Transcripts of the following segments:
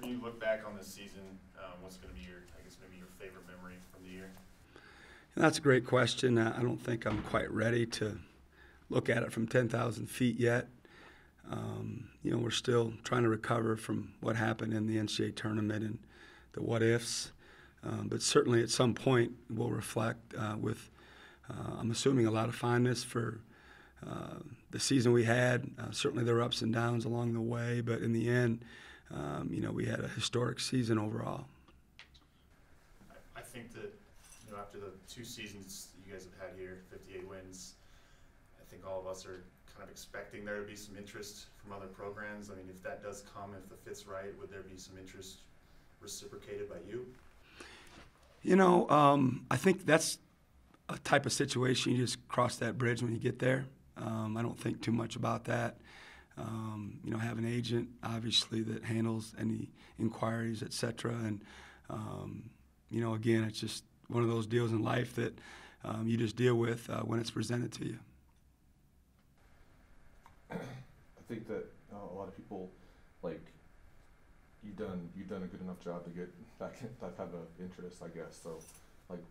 When you look back on this season, um, what's going to be your, I guess, your favorite memory from the year? That's a great question. I don't think I'm quite ready to look at it from 10,000 feet yet. Um, you know, we're still trying to recover from what happened in the NCAA tournament and the what ifs. Um, but certainly at some point we'll reflect uh, with, uh, I'm assuming, a lot of fondness for uh, the season we had. Uh, certainly there were ups and downs along the way, but in the end, um, you know, we had a historic season overall. I, think that, you know, after the two seasons you guys have had here, 58 wins, I think all of us are kind of expecting there to be some interest from other programs. I mean, if that does come, if the fit's right, would there be some interest reciprocated by you? You know, um, I think that's a type of situation you just cross that bridge when you get there. Um, I don't think too much about that. Um, you know, have an agent obviously that handles any inquiries, et cetera. And um, you know, again, it's just one of those deals in life that um, you just deal with uh, when it's presented to you. I think that uh, a lot of people like you've done you've done a good enough job to get that that type of interest, I guess. So, like,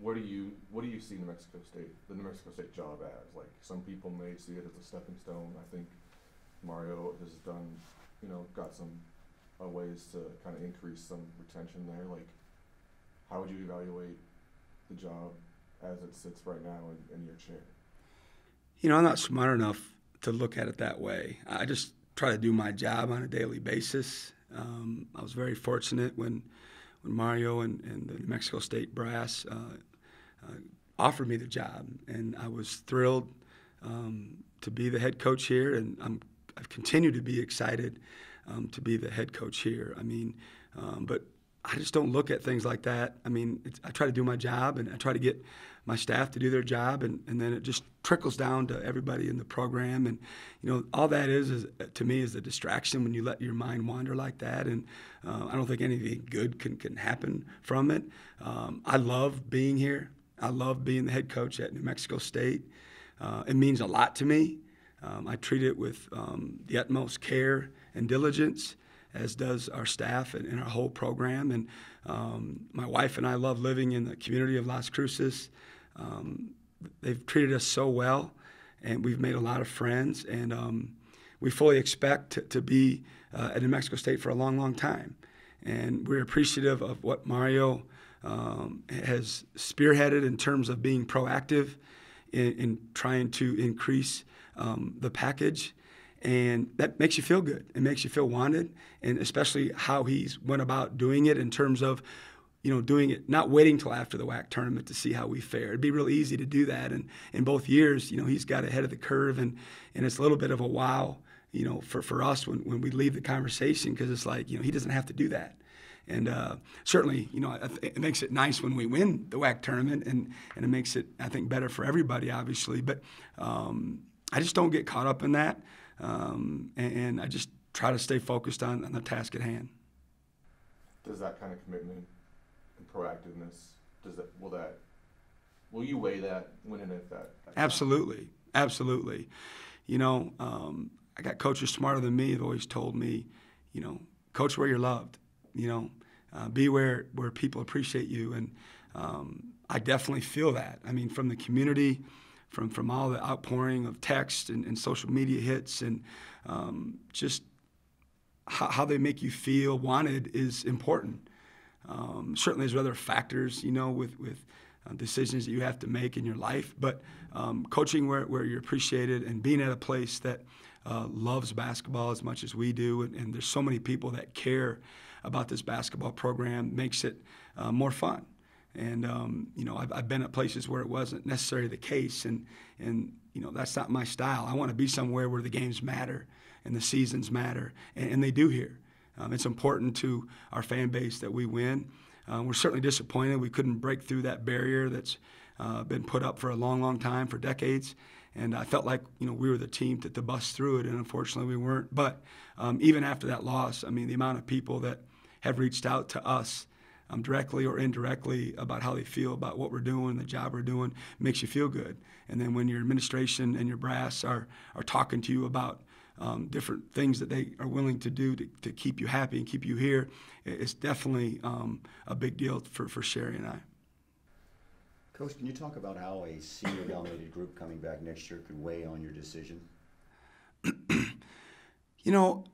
what do you what do you see New Mexico State the New Mexico State job as? Like, some people may see it as a stepping stone. I think Mario has done, you know, got some uh, ways to kind of increase some retention there. Like, how would you evaluate the job as it sits right now in, in your chair? You know, I'm not smart enough to look at it that way. I just try to do my job on a daily basis. Um, I was very fortunate when when Mario and, and the New Mexico State brass uh, uh, offered me the job, and I was thrilled um, to be the head coach here, and I'm I've continued to be excited um, to be the head coach here. I mean, um, but I just don't look at things like that. I mean, I try to do my job and I try to get my staff to do their job, and, and then it just trickles down to everybody in the program. And you know, all that is, is to me is a distraction when you let your mind wander like that. And uh, I don't think anything good can can happen from it. Um, I love being here. I love being the head coach at New Mexico State. Uh, it means a lot to me. Um, I treat it with um, the utmost care and diligence, as does our staff and, and our whole program. And um, my wife and I love living in the community of Las Cruces. Um, they've treated us so well, and we've made a lot of friends. And um, we fully expect to, to be uh, at New Mexico State for a long, long time. And we're appreciative of what Mario um, has spearheaded in terms of being proactive in, in trying to increase um, the package, and that makes you feel good. It makes you feel wanted, and especially how he's went about doing it in terms of, you know, doing it not waiting till after the WAC tournament to see how we fare. It'd be real easy to do that, and in both years, you know, he's got ahead of the curve, and and it's a little bit of a wow, you know, for for us when when we leave the conversation because it's like you know he doesn't have to do that. And uh, certainly, you know, it makes it nice when we win the WAC tournament, and, and it makes it, I think, better for everybody, obviously. But um, I just don't get caught up in that, um, and, and, I just try to stay focused on, on, the task at hand. Does that kind of commitment and proactiveness does that will that will you weigh that when and if that? Absolutely, absolutely. You know, um, I got coaches smarter than me have always told me, you know, coach where you're loved. You know, uh, be where where people appreciate you, and um, I definitely feel that. I mean, from the community from, from all the outpouring of text and, and social media hits and um, just how, how, they make you feel wanted is important. Um, certainly, there's other factors, you know, with, with uh, decisions that you have to make in your life, but um, coaching where, where you're appreciated and being at a place that uh, loves basketball as much as we do, and, and, there's so many people that care about this basketball program makes it uh, more fun. And um, you know, I've, I've, been at places where it wasn't necessarily the case, and and you know that's not my style. I want to be somewhere where the games matter and the seasons matter, and, and they do here. Um, it's important to our fan base that we win. Uh, we're certainly disappointed we couldn't break through that barrier that's uh, been put up for a long, long time, for decades. And I felt like you know we were the team to, to bust through it, and unfortunately we weren't. But um, even after that loss, I mean, the amount of people that have reached out to us um, directly or indirectly about how they feel about what we're doing, the job we're doing, makes you feel good. And then when your administration and your brass are, are talking to you about um, different things that they are willing to do to, to keep you happy and keep you here, it's definitely um, a big deal for, for Sherry and I. Coach, can you talk about how a senior dominated group coming back next year could weigh on your decision? You know,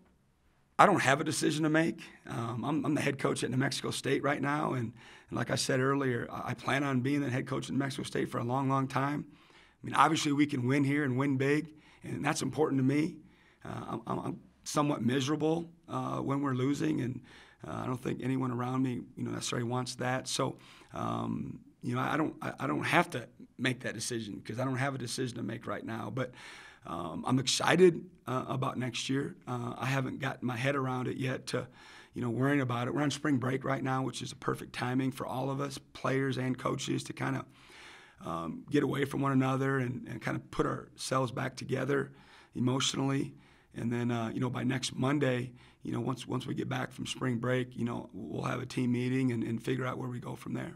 I don't have a decision to make. Um, I'm, I'm, the head coach at New Mexico State right now, and, and, like I said earlier, I plan on being the head coach at New Mexico State for a long, long time. I mean, obviously, we can win here and win big, and that's important to me. Uh, I'm, I'm, somewhat miserable uh, when we're losing, and uh, I don't think anyone around me, you know, necessarily wants that. So, um, you know, I don't, I, I don't have to make that decision because I don't have a decision to make right now, but. Um, I'm excited uh, about next year. Uh, I haven't gotten my head around it yet to, you know, worrying about it. We're on spring break right now, which is a perfect timing for all of us, players and coaches, to kind of um, get away from one another and, and, kind of put ourselves back together emotionally. And then, uh, you know, by next Monday, you know, once once we get back from spring break, you know, we'll have a team meeting and, and figure out where we go from there.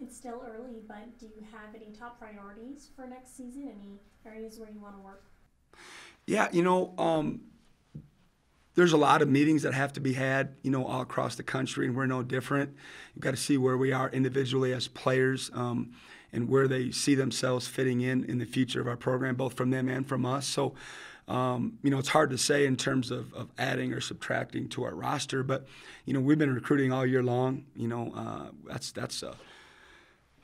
It's still early, but do you have any top priorities for next season? Any areas where you want to work? Yeah, you know, um, there's a lot of meetings that have to be had, you know, all across the country, and we're no different. You've got to see where we are individually as players um, and where they see themselves fitting in in the future of our program, both from them and from us. So, um, you know, it's hard to say in terms of, of, adding or subtracting to our roster, but you know, we've been recruiting all year long. You know, uh, that's that's a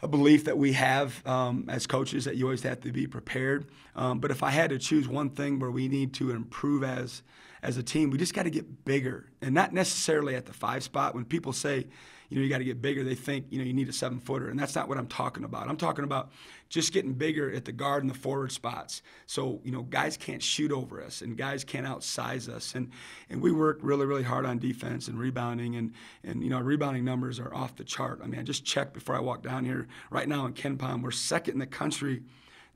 a belief that we have um, as coaches that you always have to be prepared. Um, but if I had to choose one thing where we need to improve as as a team, we just got to get bigger, and not necessarily at the five spot. When people say, you know, you got to get bigger. They think, you know, you need a seven footer. And that's not what I'm talking about. I'm talking about just getting bigger at the guard and the forward spots. So, you know, guys can't shoot over us and guys can't outsize us. And and we work really, really hard on defense and rebounding. And, and you know, our rebounding numbers are off the chart. I mean, I just checked before I walked down here. Right now in KenPom, we're second in the country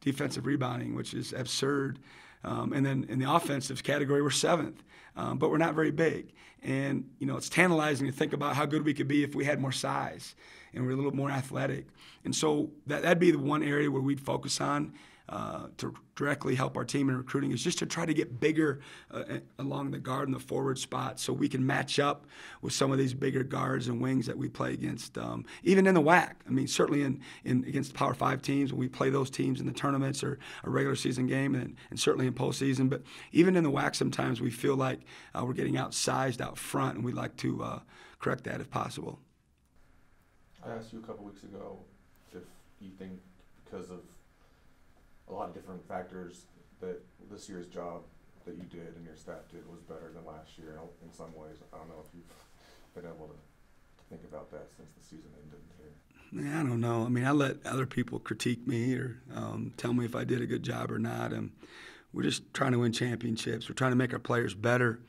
defensive rebounding, which is absurd. Um, and then in the offensive category, we're seventh, um, but we're not very big. And you know, it's tantalizing to think about how good we could be if we had more size and we're a little more athletic. And so that, that'd be the one area where we'd focus on uh, to directly help our team in recruiting is just to try to get bigger uh, along the guard and the forward spot so we can match up with some of these bigger guards and wings that we play against. Um, even in the WAC, I mean, certainly in, in against the Power Five teams when we play those teams in the tournaments or a regular season game, and, and certainly in postseason. But even in the WAC, sometimes we feel like uh, we're getting outsized out front, and we'd like to uh, correct that if possible. I asked you a couple weeks ago if you think because of a lot of different factors that this year's job that you did and your staff did was better than last year in some ways. I don't know if you've been able to, to think about that since the season ended here. I don't know. I mean, I let other people critique me or um, tell me if I did a good job or not. And we're just trying to win championships. We're trying to make our players better.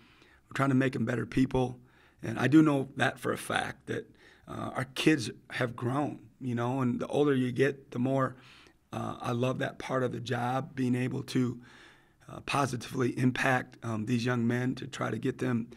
We're trying to make them better people. And I do know that for a fact that uh, our kids have grown, you know, and the older you get, the more – uh, I love that part of the job, being able to uh, positively impact um, these young men to try to get them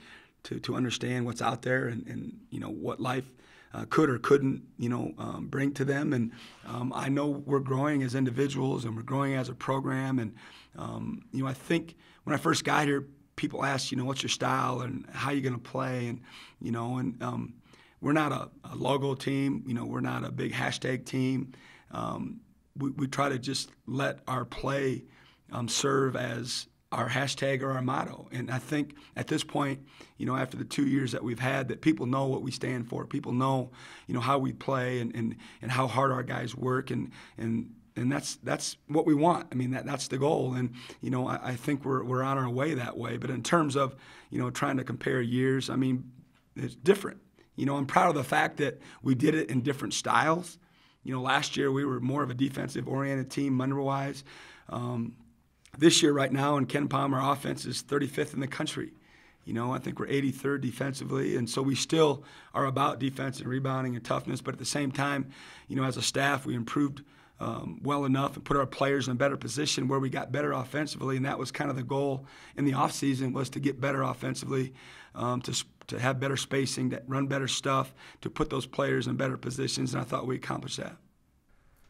to, to understand what's out there and, and you know what life uh, could or couldn't you know um, bring to them. And um, I know we're growing as individuals and we're growing as a program. And um, you know I think when I first got here, people asked you know what's your style and how you going to play and you know and um, we're not a, a, logo team. You know we're not a big hashtag team. Um, we, we try to just let our play um, serve as our hashtag or our motto. And I think at this point, you know, after the two years that we've had, that people know what we stand for. People know, you know, how we play and, and, and how hard our guys work and and and that's that's what we want. I mean, that that's the goal. And you know, I, I think we're we're on our way that way. But in terms of you know trying to compare years, I mean, it's different. You know, I'm proud of the fact that we did it in different styles. You know, last year we were more of a defensive oriented team, number wise. Um, this year, right now, in KenPom, our offense is 35th in the country. You know, I think we're 83rd defensively, and so we still are about defense and rebounding and toughness. But at the same time, you know, as a staff, we improved um, well enough and put our players in a better position where we got better offensively, and that was kind of the goal in the offseason was to get better offensively, um, to to have better spacing, to run better stuff, to put those players in better positions, and I thought we accomplished that.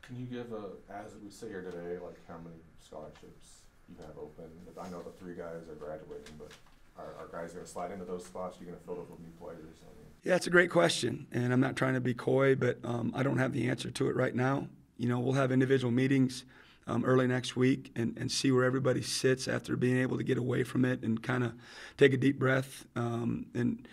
Can you give a, as we sit here today, like how many scholarships you have open? I know the three guys are graduating, but are, are guys gonna slide into those spots? You're gonna fill those with new players? I mean, Yeah, it's a great question, and I'm not trying to be coy, but um, I don't have the answer to it right now. You know, we'll have individual meetings um, early next week and, and see where everybody sits after being able to get away from it and kind of take a deep breath. Um, and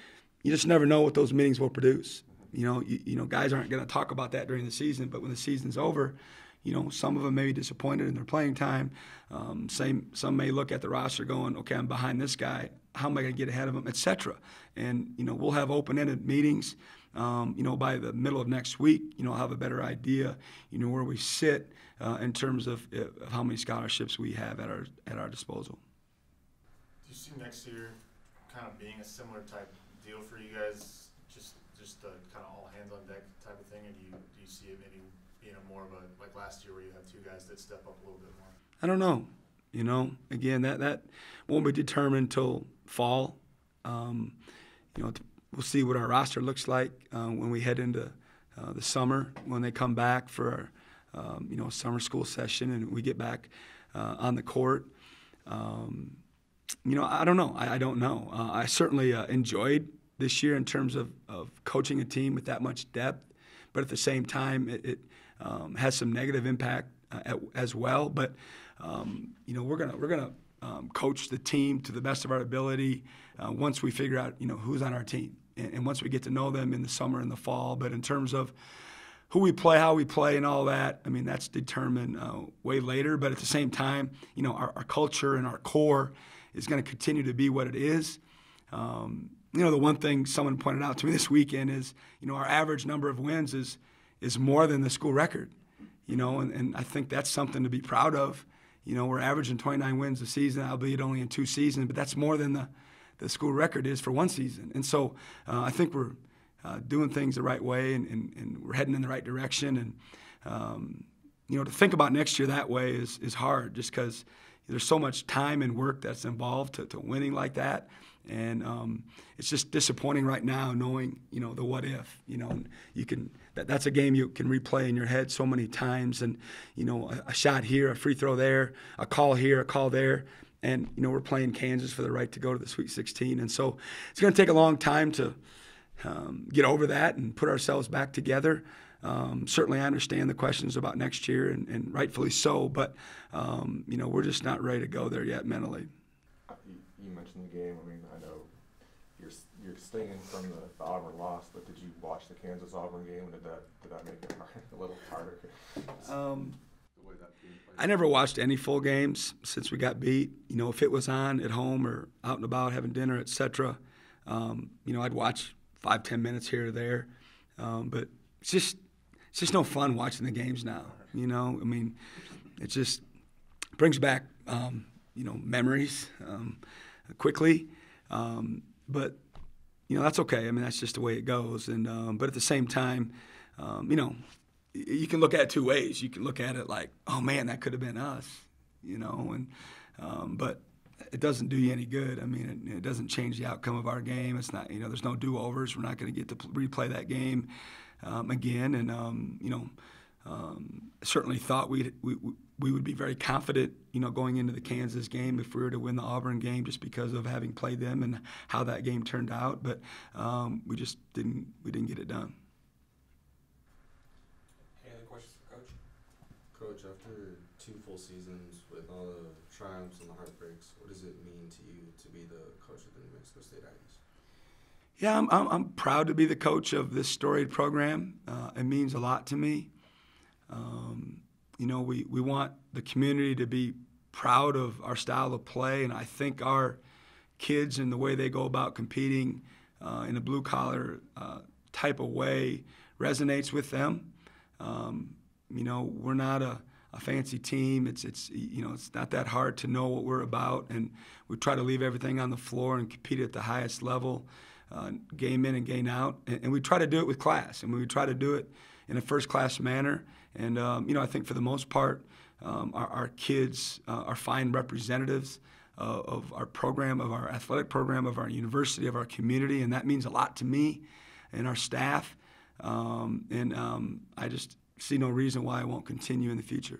you just never know what those meetings will produce. You know, you, you know, guys aren't going to talk about that during the season, but when the season's over, you know, some of them may be disappointed in their playing time. Um, same, some may look at the roster going, okay, I'm behind this guy. How am I going to get ahead of him, et cetera? And, you know, we'll have open-ended meetings. Um, you know, by the middle of next week, you know, I'll have a better idea, you know, where we sit uh, in terms of, uh, of how many scholarships we have at our at our disposal. Do you see next year kind of being a similar type deal for you guys? Just just the kind of all hands on deck type of thing, or do you do you see it maybe being a more of a like last year where you had two guys that step up a little bit more? I don't know. You know, again, that that won't be determined until fall. Um, you know, we'll see what our roster looks like uh, when we head into uh, the summer when they come back for our, um, you know, summer school session and we get back uh, on the court. Um, you know, I don't know. I, I don't know. Uh, I certainly uh, enjoyed this year in terms of, of coaching a team with that much depth, but at the same time, it, it um, has some negative impact as well. But um, you know, we're gonna we're gonna um, coach the team to the best of our ability uh, once we figure out you know who's on our team and, once we get to know them in the summer and the fall. But in terms of who we play, how we play, and all that, I mean, that's determined uh, way later. But at the same time, you know, our, our culture and our core is going to continue to be what it is. Um, you know, the one thing someone pointed out to me this weekend is, you know, our average number of wins is is more than the school record. You know, and, and I think that's something to be proud of. You know, we're averaging 29 wins a season, albeit only in two seasons, but that's more than the, the school record is for one season. And so uh, I think we're uh, doing things the right way and, and, and, we're heading in the right direction. And, um, you know, to think about next year that way is, is hard just because there's so much time and work that's involved to, to winning like that. And um, it's just disappointing right now knowing, you know, the what if. You know, you can that, that's a game you can replay in your head so many times. And, you know, a, a shot here, a free throw there, a call here, a call there. And, you know, we're playing Kansas for the right to go to the Sweet 16. And so it's going to take a long time to um, get over that and put ourselves back together. Um, certainly, I understand the questions about next year, and, and rightfully so. But um, you know, we're just not ready to go there yet mentally. you, mentioned the game. I mean, I know you're you're staying from the, the Auburn loss, but did you watch the Kansas Auburn game? And did that did that make it hard, a little harder? I never watched any full games since we got beat. You know, if it was on at home or out and about having dinner, etc., um, you know, I'd watch five, ten minutes here or there. Um, but it's just it's just no fun watching the games now. You know, I mean, it just brings back um, you know memories um, quickly. Um, but you know that's okay. I mean, that's just the way it goes. And um, but at the same time, you know, you can look at it two ways. You can look at it like, oh man, that could have been us. You know, and um, but it doesn't do you any good. I mean, it, it doesn't change the outcome of our game. It's not, you know, there's no do-overs. We're not going to get to replay that game um, again. And um, you know, um, certainly thought we'd, we we would be very confident, you know, going into the Kansas game if we were to win the Auburn game, just because of having played them and how that game turned out. But um, we just didn't we didn't get it done. Any other questions for Coach? Coach, after two full seasons with all the triumphs and the heartbreaks, what does it mean to you to be the coach of the New Mexico State Aggies? Yeah, I'm, I'm, I'm proud to be the coach of this storied program. Uh, it means a lot to me. Um, you know, we, we want the community to be proud of our style of play, and I think our kids and the way they go about competing uh, in a blue collar uh, type of way resonates with them. Um, you know, we're not a, a fancy team. It's it's you know it's not that hard to know what we're about, and we try to leave everything on the floor and compete at the highest level, uh, game in and game out, and, and we try to do it with class, and we try to do it in a first class manner. And um, you know, I think for the most part, um, our, our kids uh, are fine representatives uh, of our program, of our athletic program, of our university, of our community, and that means a lot to me and our staff. Um, and um, I just see no reason why I won't continue in the future.